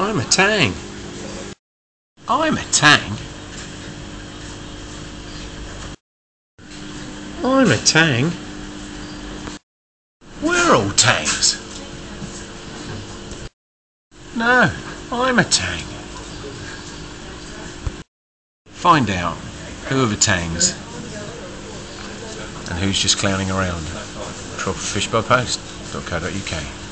I'm a tang. I'm a tang. I'm a tang. We're all tangs. No, I'm a tang. Find out who are the tangs and who's just clowning around. Tropicalfishbypost.co.uk